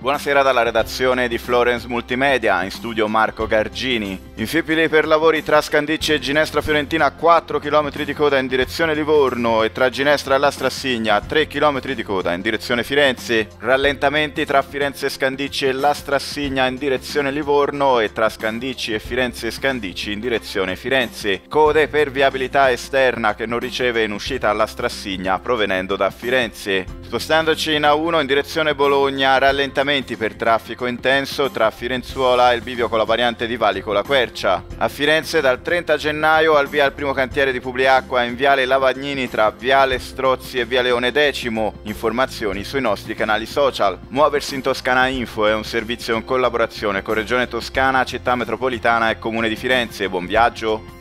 Buonasera dalla redazione di Florence Multimedia, in studio Marco Gargini. Infipili per lavori tra Scandicci e Ginestra Fiorentina 4 km di coda in direzione Livorno e tra Ginestra e La Strassigna 3 km di coda in direzione Firenze. Rallentamenti tra Firenze Scandicci e La Strassigna in direzione Livorno e tra Scandicci e Firenze Scandicci in direzione Firenze. Code per viabilità esterna che non riceve in uscita alla Strassigna provenendo da Firenze. Spostandoci in A1 in direzione Bologna, rallentamenti per traffico intenso tra Firenzuola e il bivio con la variante di Valico La Quercia. A Firenze dal 30 gennaio al via il primo cantiere di Publiacqua in viale Lavagnini tra viale Strozzi e via Leone X. Informazioni sui nostri canali social. Muoversi in Toscana Info è un servizio in collaborazione con Regione Toscana, Città Metropolitana e Comune di Firenze. Buon viaggio!